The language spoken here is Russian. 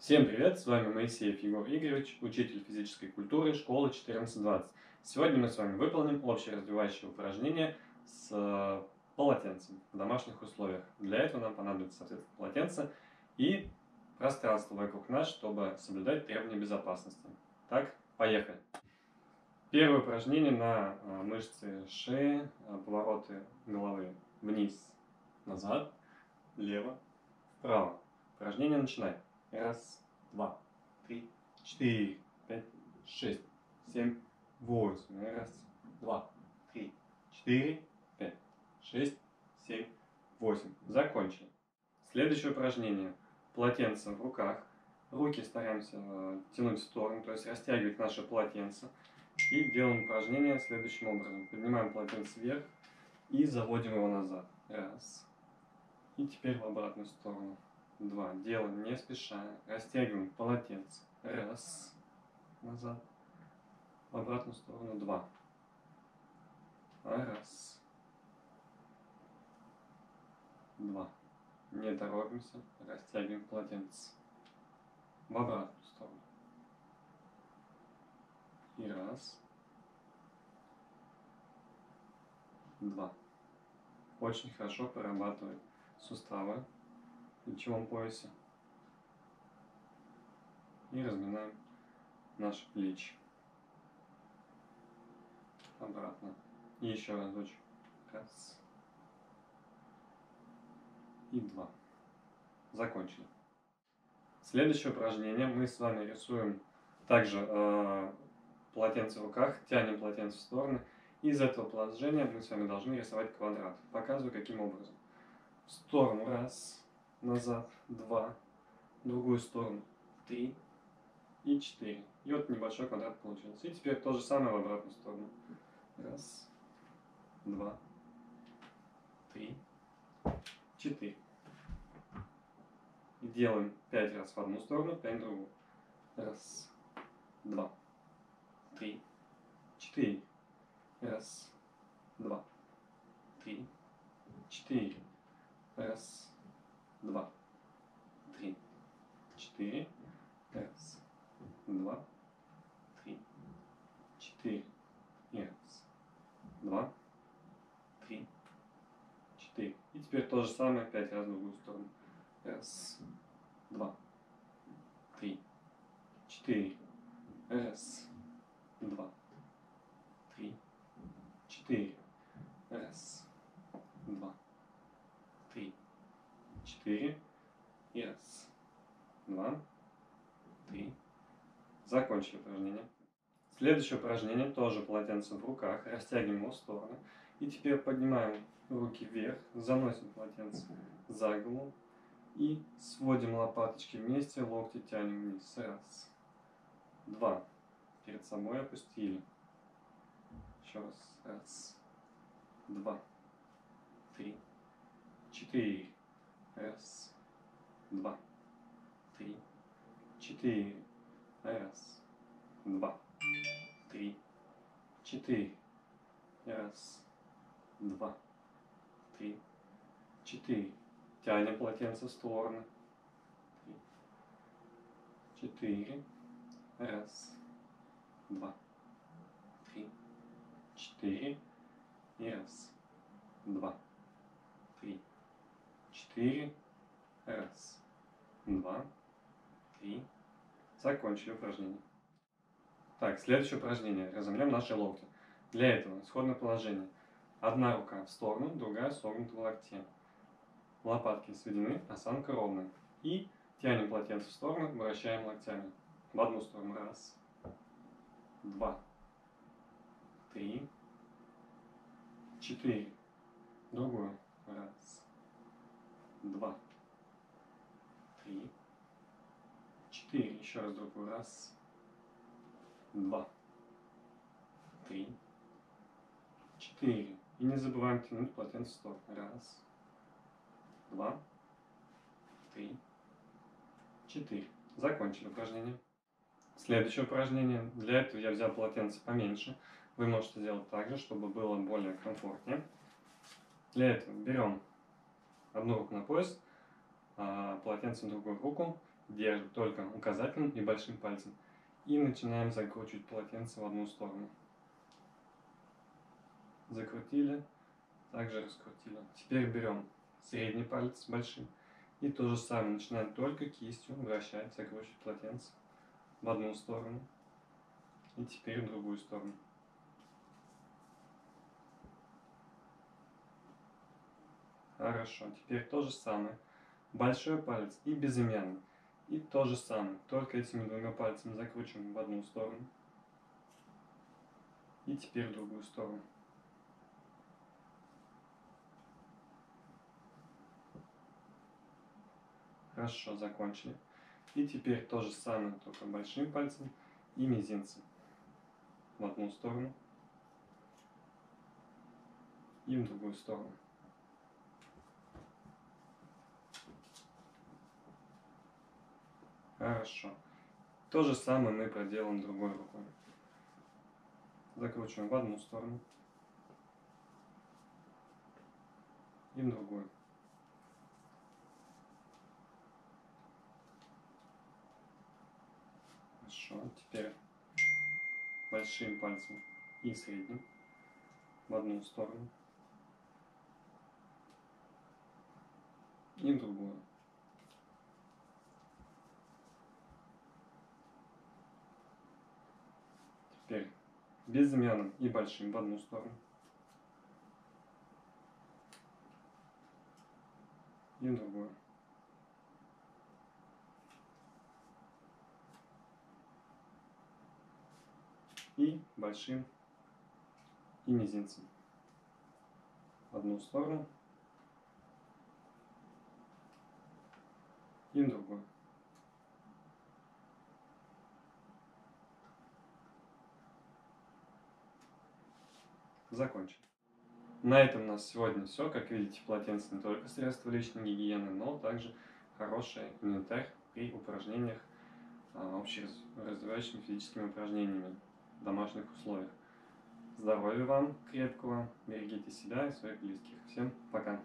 Всем привет, с вами Моисеев Егор Игоревич, учитель физической культуры школы 1420. Сегодня мы с вами выполним общеразвивающее упражнение с э, полотенцем в домашних условиях. Для этого нам понадобится, соответственно, полотенце и пространство вокруг нас, чтобы соблюдать требования безопасности. Так, поехали. Первое упражнение на э, мышцы шеи, э, повороты головы вниз, назад, влево, вправо. Упражнение начинаем. Раз, два, три, четыре, пять, шесть, семь, восемь. Раз, два, три, четыре, пять, шесть, семь, восемь. Закончили. Следующее упражнение. Полотенце в руках. Руки стараемся э, тянуть в сторону, то есть растягивать наше полотенце. И делаем упражнение следующим образом. Поднимаем полотенце вверх и заводим его назад. Раз. И теперь в обратную сторону. Два. Делаем не спеша. Растягиваем полотенце. Раз. Назад. В обратную сторону. Два. Раз. Два. Не торопимся. Растягиваем полотенце. В обратную сторону. И раз. Два. Очень хорошо прорабатывает суставы плечевом поясе. И разминаем наши плечи. Обратно. И еще разочек. Раз. И два. Закончили. Следующее упражнение. Мы с вами рисуем также э, полотенце в руках, тянем полотенце в стороны. Из этого положения мы с вами должны рисовать квадрат. Показываю, каким образом. В сторону раз, назад, два, в другую сторону, три и четыре. И вот небольшой квадрат получился. И теперь то же самое в обратную сторону. Раз, два, три, четыре. И делаем пять раз в одну сторону, пять в другую. Раз, два, три, четыре. Раз, два, три, четыре. Раз, 4, раз, два, три, четыре, раз, два, три, четыре. И теперь то же самое пять раз в другую сторону. Раз, два, три, четыре, раз, два, три, четыре, раз, два, три, четыре, раз два, три. Закончили упражнение. Следующее упражнение, тоже полотенце в руках. Растягиваем его в стороны. И теперь поднимаем руки вверх, заносим полотенце за голову. И сводим лопаточки вместе, локти тянем вниз. Раз, два. Перед собой опустили. Еще раз. Раз, два, три, четыре. Раз, два, три, четыре. Раз, два, три, четыре. Раз, два, три, четыре. Тянем полотенце в стороны. Три, четыре. Раз, два, три, четыре. И раз, два, три, четыре. Раз, два, три. Закончили упражнение. Так, следующее упражнение. Разомнем наши локти. Для этого исходное положение. Одна рука в сторону, другая согнута в локте. Лопатки сведены, осанка ровная. И тянем полотенце в сторону, вращаем локтями. В одну сторону. Раз, два, три, четыре. Другую. Раз, два, три, четыре. Еще раз другой. Раз, два, три, четыре. И не забываем тянуть полотенце в сторону. Раз, два, три, четыре. Закончили упражнение. Следующее упражнение. Для этого я взял полотенце поменьше. Вы можете сделать так же, чтобы было более комфортнее. Для этого берем одну руку на пояс, а полотенце в другую руку держим только указательным и большим пальцем. И начинаем закручивать полотенце в одну сторону. Закрутили, также раскрутили. Теперь берем средний палец большим и то же самое начинаем только кистью вращать, закручивать полотенце в одну сторону и теперь в другую сторону. Хорошо, теперь то же самое. Большой палец и безымянный. И то же самое, только этими двумя пальцами закручиваем в одну сторону. И теперь в другую сторону. Хорошо, закончили. И теперь то же самое, только большим пальцем и мизинцем. В одну сторону и в другую сторону. Хорошо. То же самое мы проделаем другой рукой. Закручиваем в одну сторону и в другую. Хорошо. Теперь большим пальцем и средним в одну сторону и в другую. Теперь безымянным и большим в одну сторону. И в другую. И большим и мизинцем. В одну сторону. И в другую. Закончили. На этом у нас сегодня все. Как видите, полотенце не только средство личной гигиены, но также хороший инвентарь при упражнениях а, общеразвивающими физическими упражнениями в домашних условиях. Здоровья вам крепкого, берегите себя и своих близких. Всем пока!